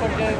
porque